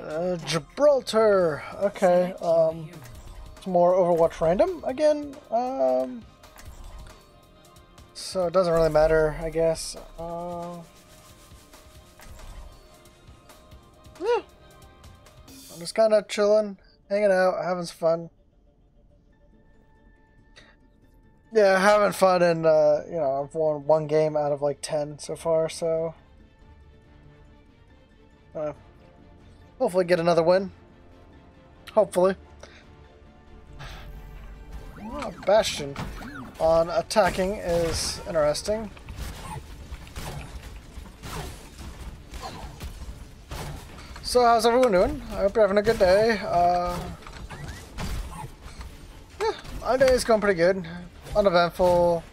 Uh, Gibraltar. Okay. Um, it's more Overwatch random again. Um, so it doesn't really matter, I guess. Uh, yeah. I'm just kind of chilling, hanging out, having some fun. Yeah, having fun, and uh, you know, I've won one game out of like ten so far, so uh, hopefully get another win. Hopefully. Oh, Bastion on attacking is interesting. So how's everyone doing? I hope you're having a good day. Uh, yeah, my day is going pretty good. Uneventful.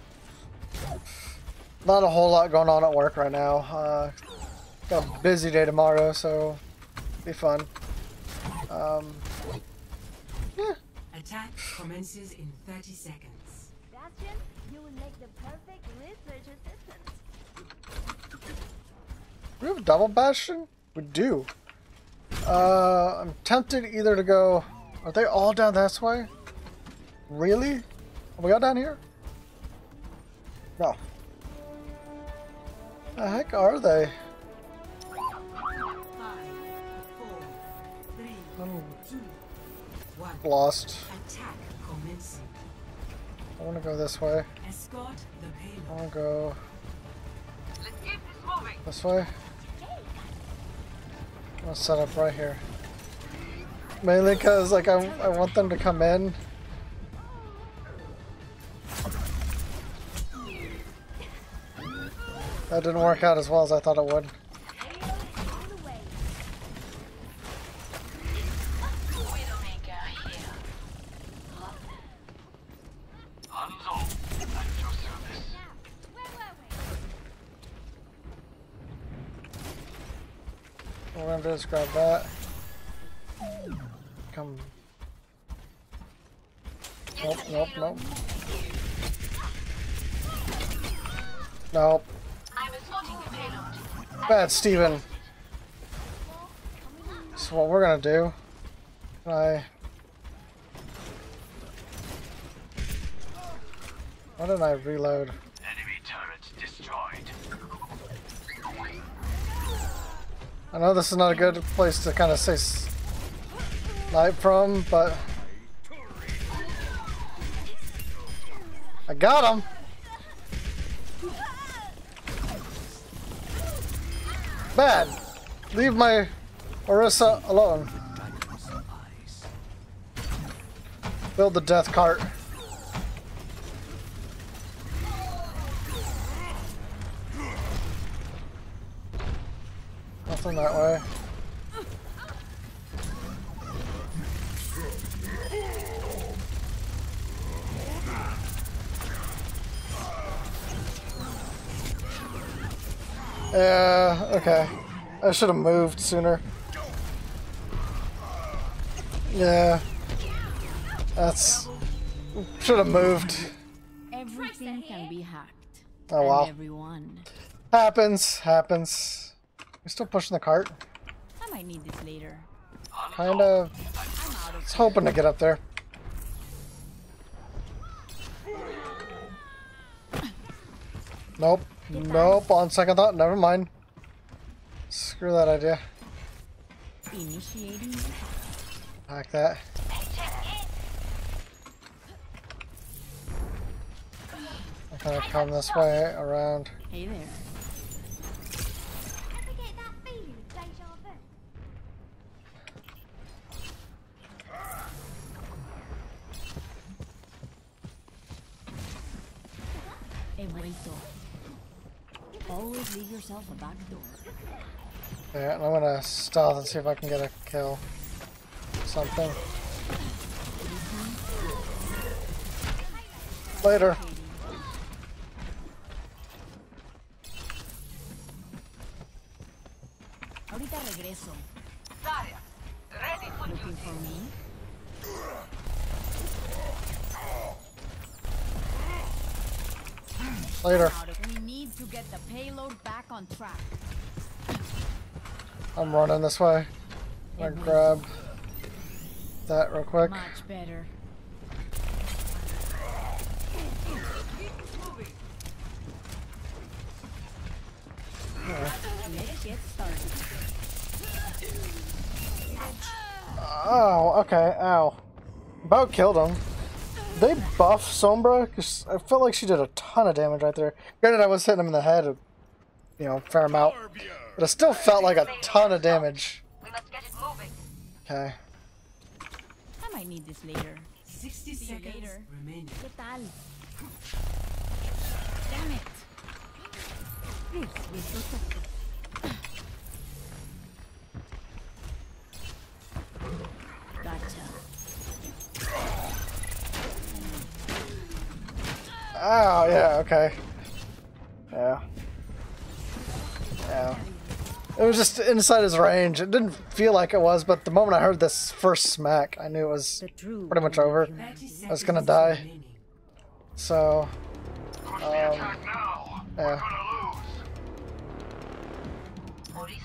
Not a whole lot going on at work right now. Uh, got a busy day tomorrow, so be fun. Um, yeah. Attack commences in 30 seconds. Bastion, you will make the perfect research assistant. We have a double bastion? We do. Uh, I'm tempted either to go... Are they all down this way? Really? Are we all down here? No. The heck are they? Lost. Attack commencing. I want to go this way. Escort the I payload. want to go Let's keep this moving. this way. I'll set up right here. Mainly because, like, I, I want them to come in. That didn't work out as well as I thought it would. On the way. Widowmaker here. Hands off at your service. Now, where were do is grab that. Come. Nope, nope, nope. Nope. Bad Steven. So what we're gonna do. Can I. Why didn't I reload? I know this is not a good place to kind of say snipe from, but I got him. Bad. Leave my Orisa alone. Build the death cart. Nothing that way. Yeah, okay. I should have moved sooner. Yeah. That's... Should have moved. Everything can be hacked. Oh wow. Everyone. Happens, happens. You're still pushing the cart? I might need this later. Kind of. I'm was hoping to get up there. Nope. Nope. On second thought, never mind. Screw that idea. initiating. Hack that. I kind of come this way around. Hey there. Ever get that feeling of deja vu? Hey, wait Always leave yourself a back door. Yeah, and I'm gonna stealth and see if I can get a kill. Something. Later. Ahorita regreso. Zarya, ready for Looking duty. for me? Later. Out of- We need to get the payload back on track. I'm running this way. Gonna grab that real quick. Much better. Let's get started. Oh, okay. Ow. About killed him. They buff Sombra? Because I felt like she did a ton of damage right there. Granted, I was hitting him in the head, a, you know, fair amount. But it still felt like a ton of damage. We must get it moving. Okay. I might need this later. 60 you seconds later. remaining. ¿Qué tal? Damn it. This is so Gotcha. Oh, yeah, okay. Yeah. Yeah. It was just inside his range. It didn't feel like it was, but the moment I heard this first smack, I knew it was pretty much over. I was gonna die. So, Push the Um, yeah. Gonna lose.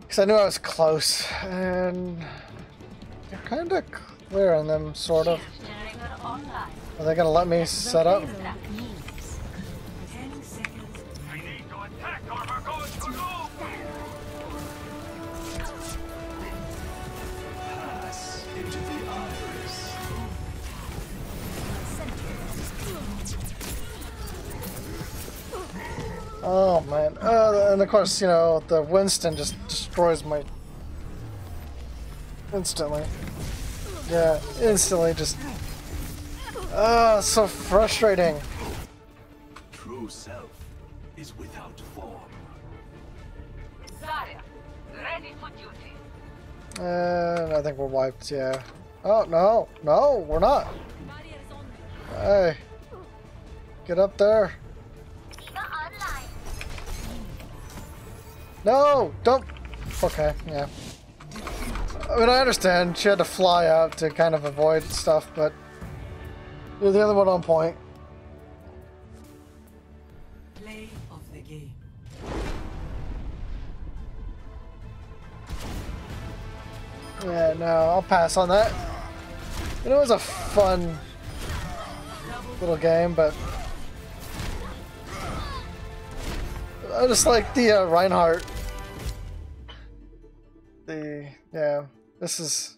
Because I knew I was close, and they're kind of clearing them, sort of. Are they gonna let me set up? 10 seconds We need to attack or we're going to lose. Oh man. Uh, and of course, you know, the Winston just destroys my. Instantly. Yeah, instantly just. Oh, so frustrating. True self is without form. Zarya, ready for duty. And I think we're wiped, yeah. Oh, no. No, we're not. Hey. Get up there. No, don't. Okay, yeah. I mean, I understand she had to fly out to kind of avoid stuff, but you're the only one on point. play of the game. Yeah, no, I'll pass on that. It was a fun little game, but I just like the uh, Reinhardt. The yeah, this is.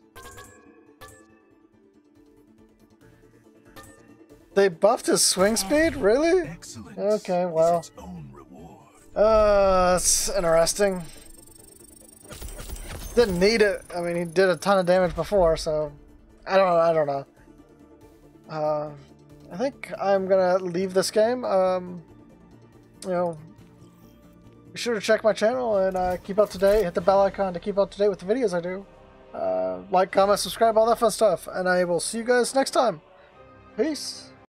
They buffed his swing speed, really? Okay, well. its. Uh, that's interesting. Didn't need it. I mean, he did a ton of damage before, so I don't know. I don't know. Uh, I think I'm gonna leave this game. Um, you know, be sure to check my channel and uh, keep up to date. Hit the bell icon to keep up to date with the videos I do. Uh, like, comment, subscribe, all that fun stuff, and I will see you guys next time. Peace.